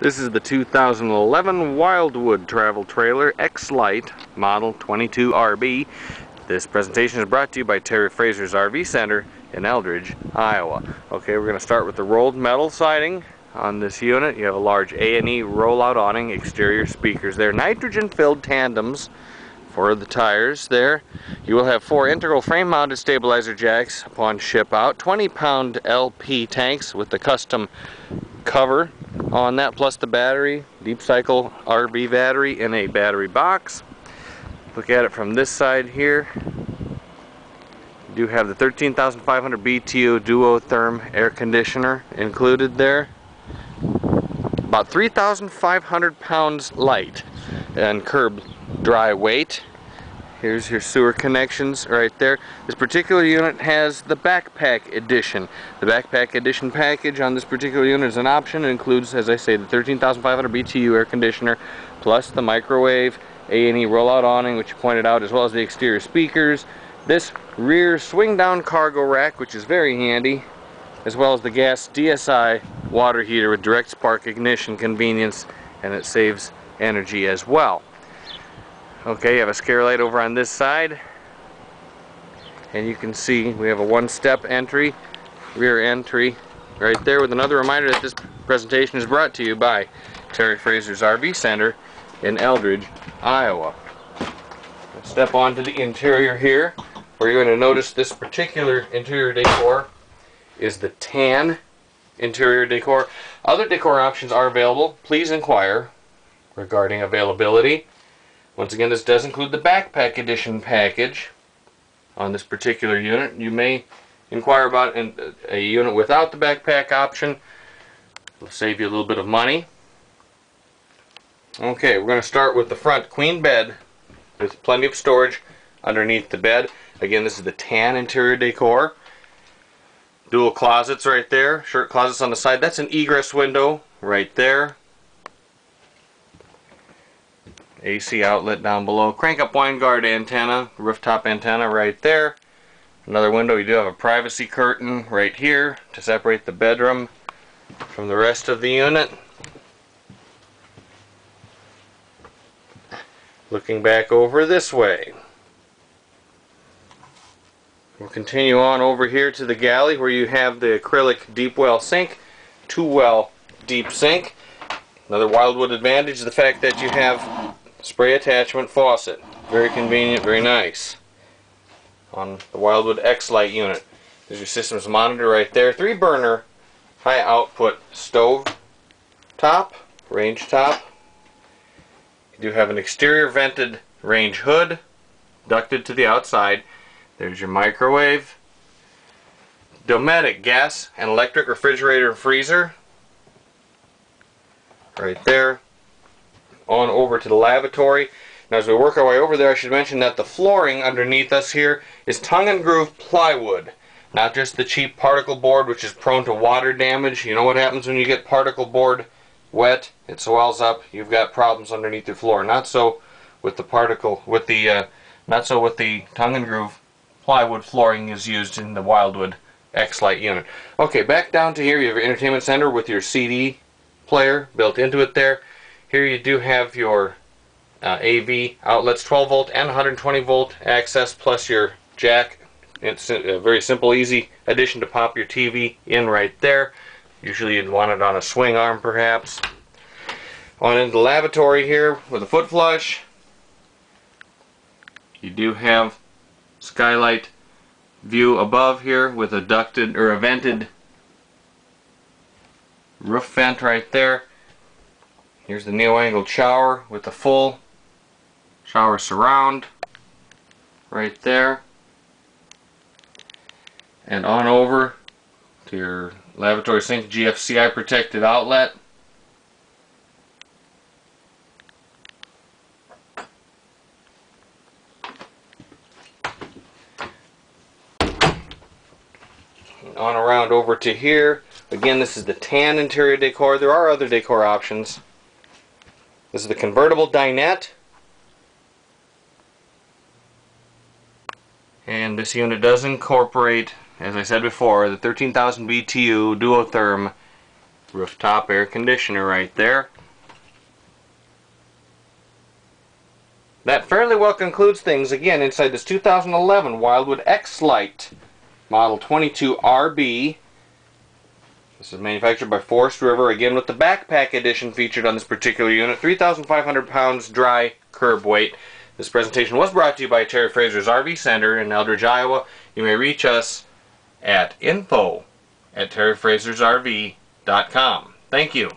This is the 2011 Wildwood Travel Trailer X-Lite Model 22RB. This presentation is brought to you by Terry Frazer's RV Center in Eldridge, Iowa. Okay, we're going to start with the rolled metal siding on this unit. You have a large A&E rollout awning, exterior speakers there, nitrogen-filled tandems for the tires there. You will have four integral frame-mounted stabilizer jacks upon ship out, 20-pound LP tanks with the custom cover on that plus the battery deep cycle RV battery in a battery box. Look at it from this side here. You do have the 13,500 BTU duotherm air conditioner included there. About 3,500 pounds light and curb dry weight Here's your sewer connections right there. This particular unit has the backpack edition. The backpack edition package on this particular unit is an option. It includes, as I say, the 13,500 BTU air conditioner, plus the microwave, A&E rollout awning, which you pointed out, as well as the exterior speakers. This rear swing down cargo rack, which is very handy, as well as the gas DSI water heater with direct spark ignition convenience, and it saves energy as well. Okay, you have a scare light over on this side. And you can see we have a one-step entry, rear entry, right there with another reminder that this presentation is brought to you by Terry Frazer's RV Center in Eldridge, Iowa. Let's step onto the interior here, where you're going to notice this particular interior decor is the tan interior decor. Other decor options are available. Please inquire regarding availability. Once again, this does include the backpack edition package on this particular unit. You may inquire about a unit without the backpack option. It'll save you a little bit of money. Okay, we're going to start with the front queen bed with plenty of storage underneath the bed. Again, this is the tan interior decor. Dual closets right there, shirt closets on the side. That's an egress window right there. AC outlet down below. Crank up Winegard antenna, rooftop antenna right there. Another window, you do have a privacy curtain right here to separate the bedroom from the rest of the unit. Looking back over this way. We'll continue on over here to the galley where you have the acrylic deep well sink, two well deep sink. Another Wildwood advantage the fact that you have spray attachment faucet. Very convenient, very nice. On the Wildwood X-Lite unit. There's your system's monitor right there. Three burner high output stove top, range top. You do have an exterior vented range hood ducted to the outside. There's your microwave. Dometic gas and electric refrigerator and freezer. Right there on over to the lavatory. Now as we work our way over there, I should mention that the flooring underneath us here is tongue and groove plywood. Not just the cheap particle board, which is prone to water damage. You know what happens when you get particle board wet? It swells up. You've got problems underneath your floor. Not so with the particle, with the, uh, not so with the tongue and groove plywood flooring is used in the Wildwood X-Lite unit. Okay, back down to here, you have your entertainment center with your CD player built into it there. Here you do have your uh, AV outlets, 12 volt and 120 volt access, plus your jack. It's a very simple, easy addition to pop your TV in right there. Usually you'd want it on a swing arm perhaps. On into the lavatory here with a foot flush. You do have skylight view above here with a ducted or a vented roof vent right there. Here's the neo-angled shower with the full shower surround right there. And on over to your lavatory sink GFCI protected outlet. on around over to here. Again, this is the tan interior decor. There are other decor options. This is the convertible dinette. And this unit does incorporate, as I said before, the 13,000 BTU duotherm Rooftop air conditioner right there. That fairly well concludes things again inside this 2011 Wildwood X-Lite model 22RB. This is manufactured by Forest River, again with the backpack edition featured on this particular unit. 3,500 pounds dry curb weight. This presentation was brought to you by Terry Frazer's RV Center in Eldridge, Iowa. You may reach us at info at terryfrazersrv.com. Thank you.